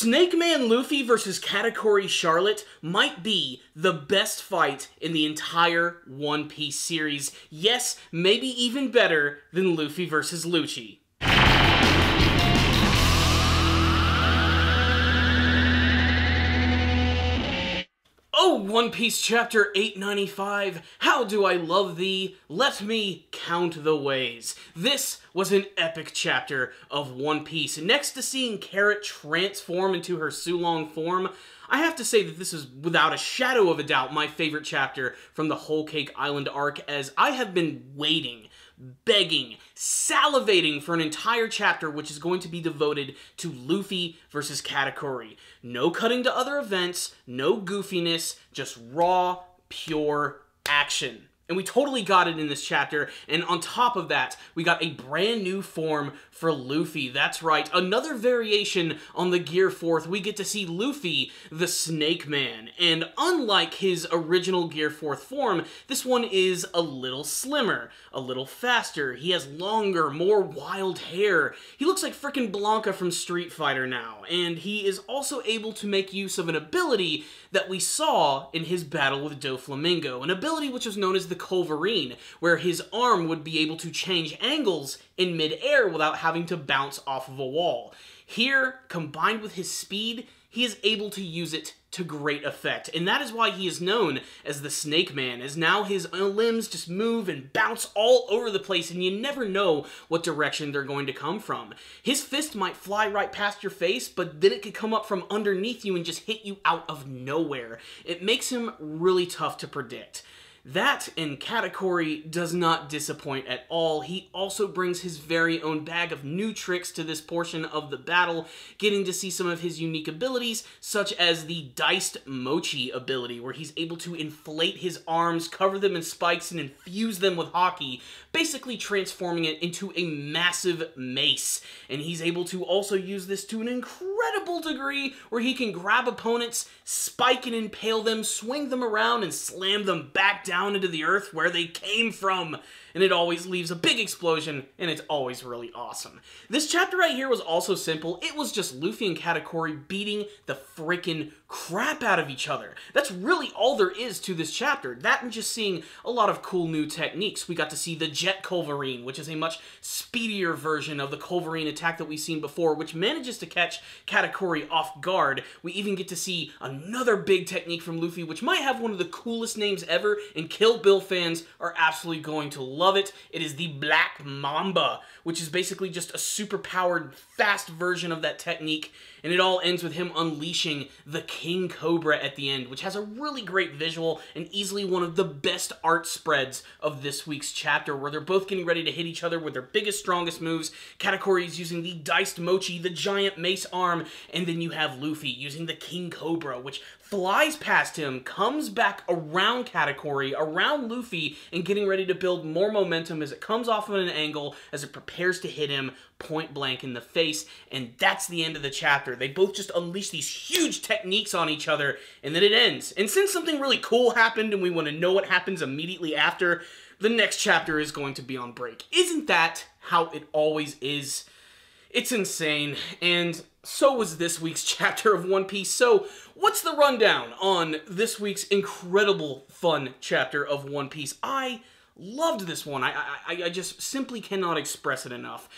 Snake Man Luffy versus Katakuri Charlotte might be the best fight in the entire One Piece series. Yes, maybe even better than Luffy versus Lucci. Oh, One Piece chapter 895. How do I love thee? Let me count the ways. This was an epic chapter of One Piece. Next to seeing Carrot transform into her Sulong form, I have to say that this is without a shadow of a doubt my favorite chapter from the Whole Cake Island arc as I have been waiting begging, salivating for an entire chapter which is going to be devoted to Luffy versus Katakuri. No cutting to other events, no goofiness, just raw, pure action. And we totally got it in this chapter. And on top of that, we got a brand new form for Luffy. That's right, another variation on the Gear 4th. We get to see Luffy, the Snake Man. And unlike his original Gear 4th form, this one is a little slimmer, a little faster. He has longer, more wild hair. He looks like frickin' Blanka from Street Fighter now. And he is also able to make use of an ability that we saw in his battle with Doflamingo, an ability which was known as the Culverin, where his arm would be able to change angles in midair without having to bounce off of a wall. Here, combined with his speed, he is able to use it to great effect. And that is why he is known as the Snake Man, as now his uh, limbs just move and bounce all over the place, and you never know what direction they're going to come from. His fist might fly right past your face, but then it could come up from underneath you and just hit you out of nowhere. It makes him really tough to predict. That and Katakuri does not disappoint at all. He also brings his very own bag of new tricks to this portion of the battle, getting to see some of his unique abilities, such as the Diced Mochi ability, where he's able to inflate his arms, cover them in spikes, and infuse them with haki, basically transforming it into a massive mace. And he's able to also use this to an incredible degree, where he can grab opponents, spike and impale them, swing them around, and slam them back down into the earth where they came from. And it always leaves a big explosion, and it's always really awesome. This chapter right here was also simple. It was just Luffy and Katakuri beating the freaking crap out of each other. That's really all there is to this chapter. That and just seeing a lot of cool new techniques. We got to see the Jet Culverin, which is a much speedier version of the Culverin attack that we've seen before, which manages to catch Katakuri off guard. We even get to see another big technique from Luffy, which might have one of the coolest names ever and Kill Bill fans are absolutely going to love it. It is the Black Mamba, which is basically just a super powered, fast version of that technique, and it all ends with him unleashing the King Cobra at the end, which has a really great visual and easily one of the best art spreads of this week's chapter, where they're both getting ready to hit each other with their biggest, strongest moves. Katakuri is using the Diced Mochi, the giant mace arm, and then you have Luffy using the King Cobra, which flies past him, comes back around Katakuri, around Luffy, and getting ready to build more momentum as it comes off of an angle, as it prepares to hit him point blank in the face, and that's the end of the chapter. They both just unleash these huge techniques on each other, and then it ends. And since something really cool happened and we want to know what happens immediately after, the next chapter is going to be on break. Isn't that how it always is? It's insane, and so was this week's chapter of One Piece. So, what's the rundown on this week's incredible fun chapter of One Piece? I loved this one. I, I, I just simply cannot express it enough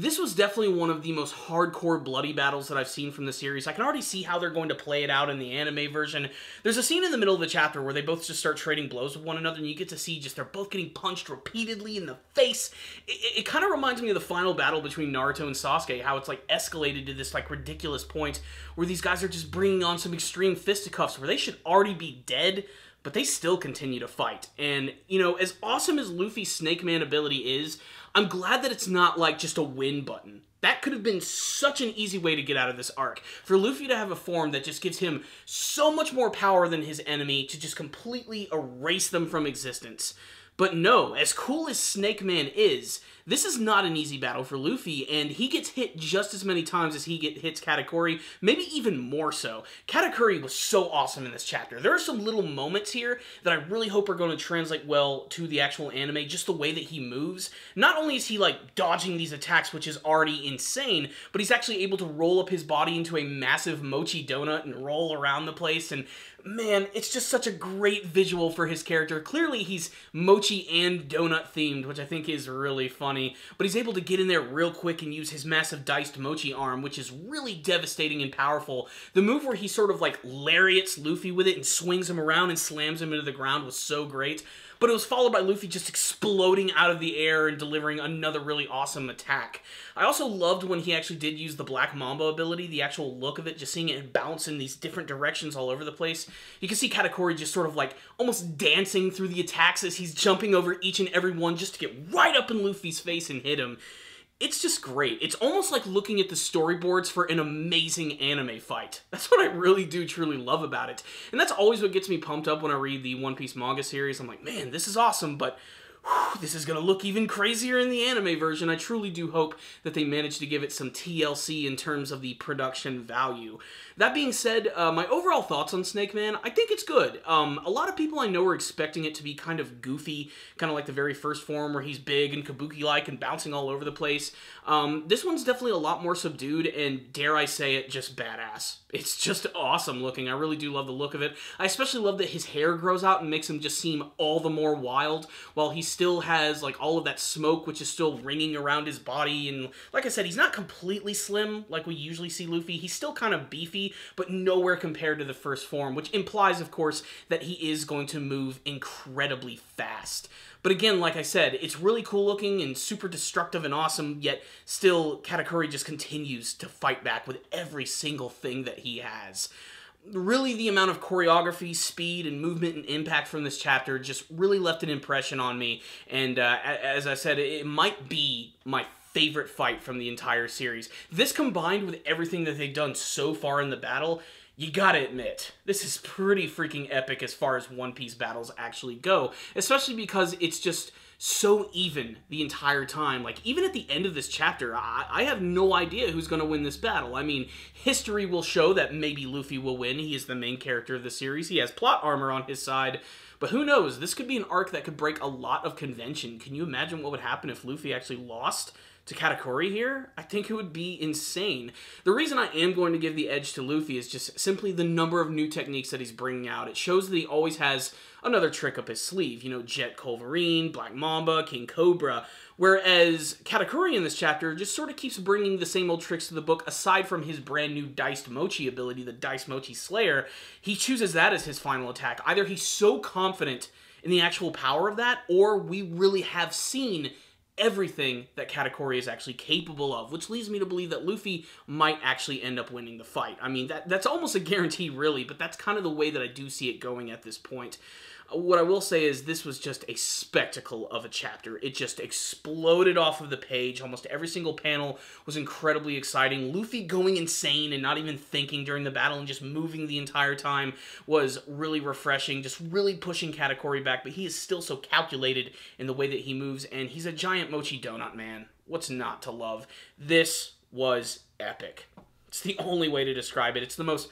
this was definitely one of the most hardcore bloody battles that I've seen from the series. I can already see how they're going to play it out in the anime version. There's a scene in the middle of the chapter where they both just start trading blows with one another, and you get to see just they're both getting punched repeatedly in the face. It, it, it kind of reminds me of the final battle between Naruto and Sasuke, how it's like escalated to this like ridiculous point where these guys are just bringing on some extreme fisticuffs where they should already be dead but they still continue to fight. And, you know, as awesome as Luffy's Snake Man ability is, I'm glad that it's not like just a win button. That could have been such an easy way to get out of this arc. For Luffy to have a form that just gives him so much more power than his enemy to just completely erase them from existence. But no, as cool as Snake Man is, this is not an easy battle for Luffy, and he gets hit just as many times as he get, hits Katakuri, maybe even more so. Katakuri was so awesome in this chapter. There are some little moments here that I really hope are going to translate well to the actual anime, just the way that he moves. Not only is he, like, dodging these attacks, which is already insane, but he's actually able to roll up his body into a massive mochi donut and roll around the place, and man, it's just such a great visual for his character. Clearly, he's mochi and donut themed, which I think is really But he's able to get in there real quick and use his massive diced mochi arm, which is really devastating and powerful. The move where he sort of like lariats Luffy with it and swings him around and slams him into the ground was so great but it was followed by Luffy just exploding out of the air and delivering another really awesome attack. I also loved when he actually did use the Black Mamba ability, the actual look of it, just seeing it bounce in these different directions all over the place. You can see Katakuri just sort of like almost dancing through the attacks as he's jumping over each and every one just to get right up in Luffy's face and hit him it's just great. It's almost like looking at the storyboards for an amazing anime fight. That's what I really do truly love about it. And that's always what gets me pumped up when I read the One Piece manga series. I'm like, man, this is awesome, but this is going to look even crazier in the anime version. I truly do hope that they manage to give it some TLC in terms of the production value. That being said, uh, my overall thoughts on Snake Man, I think it's good. Um, a lot of people I know were expecting it to be kind of goofy, kind of like the very first form where he's big and kabuki-like and bouncing all over the place. Um, this one's definitely a lot more subdued and, dare I say it, just badass. It's just awesome looking. I really do love the look of it. I especially love that his hair grows out and makes him just seem all the more wild, while he still has like all of that smoke, which is still ringing around his body. And like I said, he's not completely slim like we usually see Luffy. He's still kind of beefy but nowhere compared to the first form, which implies, of course, that he is going to move incredibly fast. But again, like I said, it's really cool looking and super destructive and awesome, yet still Katakuri just continues to fight back with every single thing that he has really the amount of choreography, speed, and movement and impact from this chapter just really left an impression on me. And uh, as I said, it might be my favorite fight from the entire series. This combined with everything that they've done so far in the battle, you gotta admit, this is pretty freaking epic as far as One Piece battles actually go, especially because it's just so even the entire time. Like, even at the end of this chapter, I, I have no idea who's going to win this battle. I mean, history will show that maybe Luffy will win. He is the main character of the series, he has plot armor on his side. But who knows? This could be an arc that could break a lot of convention. Can you imagine what would happen if Luffy actually lost to Katakuri here, I think it would be insane. The reason I am going to give the edge to Luffy is just simply the number of new techniques that he's bringing out. It shows that he always has another trick up his sleeve. You know, Jet Culverin, Black Mamba, King Cobra. Whereas Katakuri in this chapter just sort of keeps bringing the same old tricks to the book, aside from his brand new Diced Mochi ability, the Diced Mochi Slayer. He chooses that as his final attack. Either he's so confident in the actual power of that, or we really have seen everything that Katakuri is actually capable of, which leads me to believe that Luffy might actually end up winning the fight. I mean, that that's almost a guarantee, really, but that's kind of the way that I do see it going at this point. What I will say is this was just a spectacle of a chapter. It just exploded off of the page. Almost every single panel was incredibly exciting. Luffy going insane and not even thinking during the battle and just moving the entire time was really refreshing, just really pushing Katakuri back, but he is still so calculated in the way that he moves, and he's a giant mochi donut, man. What's not to love? This was epic. It's the only way to describe it. It's the most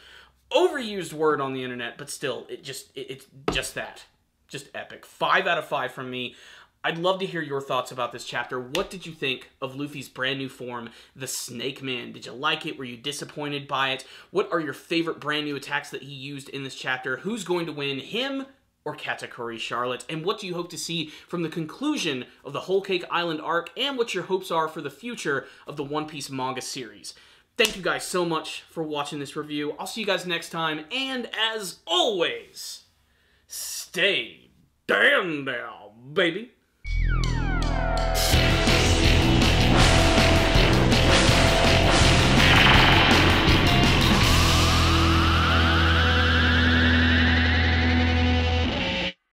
overused word on the internet, but still, it just it, it's just that, just epic. Five out of five from me. I'd love to hear your thoughts about this chapter. What did you think of Luffy's brand new form, the Snake Man? Did you like it? Were you disappointed by it? What are your favorite brand new attacks that he used in this chapter? Who's going to win, him or Katakuri Charlotte? And what do you hope to see from the conclusion of the Whole Cake Island arc, and what your hopes are for the future of the One Piece manga series? Thank you guys so much for watching this review. I'll see you guys next time, and as always, stay damn down, baby.